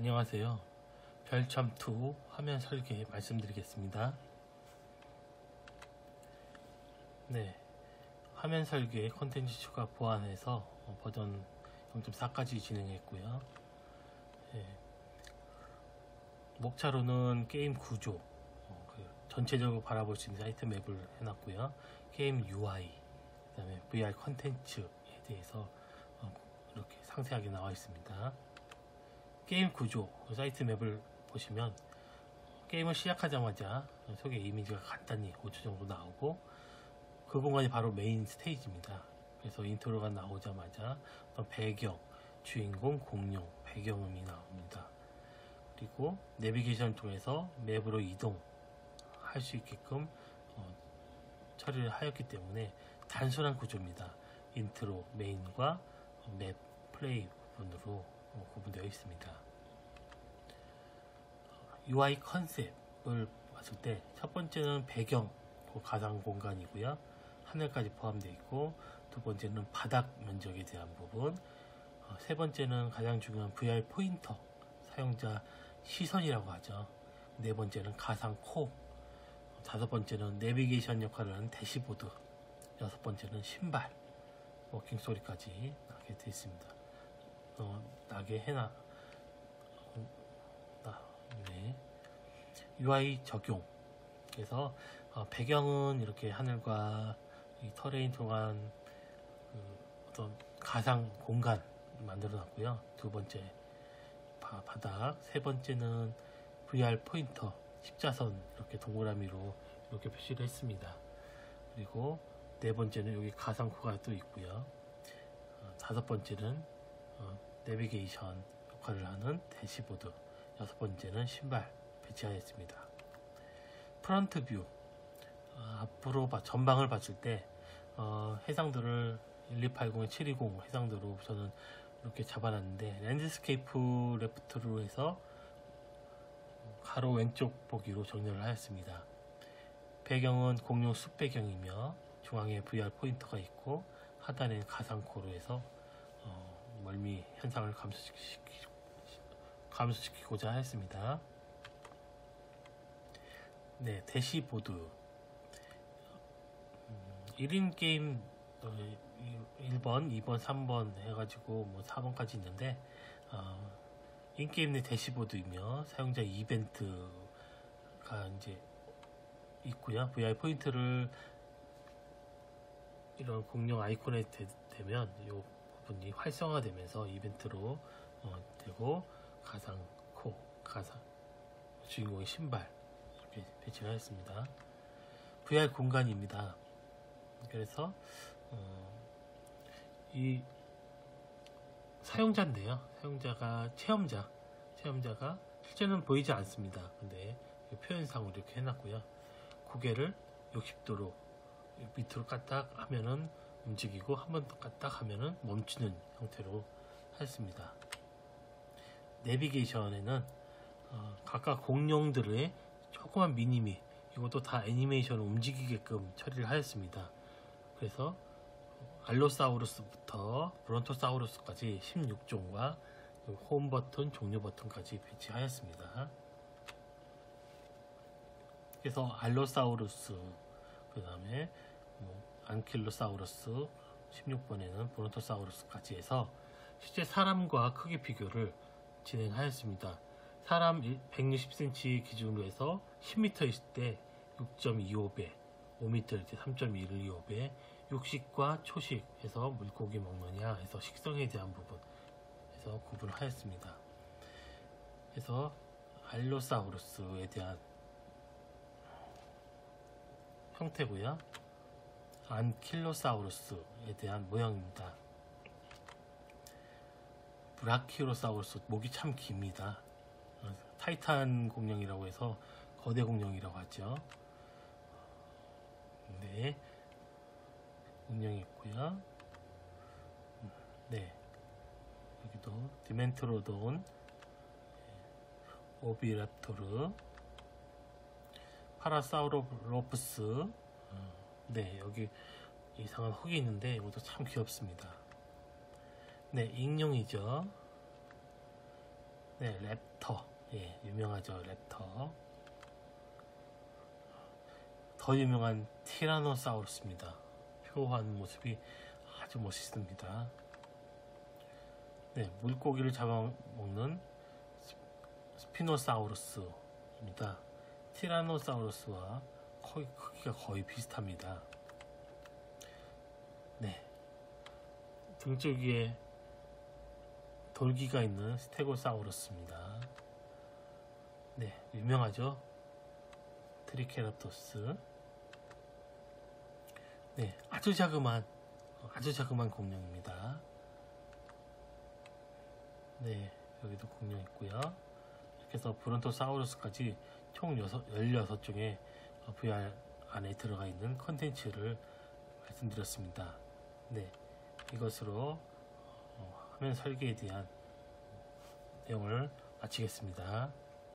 안녕하세요. 별참2 화면 설계 말씀드리겠습니다. 네, 화면 설계 콘텐츠 추가 보완해서 어, 버전 0.4까지 진행했고요. 네, 목차로는 게임 구조, 어, 그 전체적으로 바라볼 수 있는 사이트 맵을 해놨고요. 게임 UI, 그 다음에 VR 콘텐츠에 대해서 어, 이렇게 상세하게 나와 있습니다. 게임 구조, 그 site map을 보시면 게임을 시작하자마자 소개 이미지가 간단히 5초 정도 나오고 그 공간이 바로 main stage입니다. 그래서 intro가 나오자마자 배경, 주인공, 공룡, 배경음이 나옵니다. 그리고 내비게이션 통해서 map으로 이동할 수 있게끔 어, 처리를 하였기 때문에 단순한 구조입니다. intro, main과 map, 플레이 부분으로 어, 구분되어 있습니다. UI 컨셉을 봤을 때 첫 번째는 배경 그 가상 공간이고요. 하늘까지 포함되어 있고 두 번째는 바닥 면적에 대한 부분 어, 세 번째는 가장 중요한 VR 포인터 사용자 시선이라고 하죠. 네 번째는 가상 코 다섯 번째는 내비게이션 역할을 하는 대시보드 여섯 번째는 신발 walking 소리까지 나게 되어 있습니다. 어, 나게 해놔 네. UI 적용. 그래서 어, 배경은 이렇게 하늘과 이 terrain 동안 그 어떤 가상 공간 만들어 놨고요. 두 번째 바, 바닥, 세 번째는 VR 포인터, 십자선 이렇게 동그라미로 이렇게 표시를 했습니다. 그리고 네 번째는 여기 가상 코가 또 있고요. 어, 다섯 번째는 어, 내비게이션 역할을 하는 대시보드. 여섯 번째는 신발 배치하였습니다. front view 어, 앞으로 전방을 봤을 때 어, 해상도를 1280에 720 해상도로 저는 이렇게 잡아놨는데 landscape left로 해서 가로 왼쪽 보기로 정렬을 하였습니다. 배경은 공룡 숲 배경이며 중앙에 VR 포인터가 있고 하단에 가상코로 해서 어, 멀미 현상을 감소시키고 감소시키고자 했습니다. 네, 대시보드 1인 음, 게임 1번, 2번, 3번 해가지고 뭐 4번까지 있는데 어, in-game 내 대시보드이며 사용자 이벤트가 이제 있고요. VR 포인트를 이런 공룡 아이콘에 되, 면 이 부분이 활성화되면서 이벤트로 어, 되고 가상 코, 가상 주인공의 신발 배치를 하였습니다. VR 공간입니다. 그래서 어, 이 사용자인데요. 사용자가 체험자, 체험자가 실제는 보이지 않습니다. 근데 표현상으로 이렇게 해놨고요. 고개를 60도로 밑으로 까딱 하면은 움직이고 한 번 더 까딱 하면은 멈추는 형태로 했습니다. 내비게이션에는 어, 각각 공룡들의 조그만 미니미 이것도 다 애니메이션을 움직이게끔 처리를 하였습니다. 그래서 알로사우루스부터 브론토사우루스까지 16종과 홈 버튼, 종료 버튼까지 배치하였습니다. 그래서 알로사우루스, 그 다음에 뭐 안킬로사우루스, 16번에는 브론토사우루스까지 해서 실제 사람과 크기 비교를 진행하였습니다. 사람 160cm 기준으로 해서 10m 있을 때 6.25배, 5m 이때 3.125배, 육식과 초식해서 물고기 먹느냐 해서 식성에 대한 부분에서 구분을 하였습니다. 그래서 알로사우루스에 대한 형태고요. 안킬로사우루스에 대한 모양입니다. 브라키오사우루스 목이 참 깁니다. 타이탄 공룡이라고 해서 거대 공룡이라고 하죠. 네. 공룡이 있고요. 네. 여기도 디메트로돈, 오비랩토르, 파라사우롤로푸스, 네, 여기 이상한 혹이 있는데 이것도 참 귀엽습니다. 네, 익룡이죠. 네, raptor. 예, 유명하죠, raptor. 더 유명한 티라노사우루스입니다. 포효한 모습이 아주 멋있습니다. 네, 물고기를 잡아먹는 스- 스피노사우루스입니다. 티라노사우루스와 거의 크기가 거의 비슷합니다. 네, 등쪽에 돌기가 있는 스테고사우루스입니다. 네, 유명하죠? 트리케라톱스. 네, 아주 자그만, 아주 자그만 공룡입니다. 네, 여기도 공룡 있고요. 이렇게 해서 브론토사우루스까지 총 16종의 VR 안에 들어가 있는 컨텐츠를 말씀드렸습니다. 네, 이것으로 어, 화면 설계에 대한 내용을 마치겠습니다.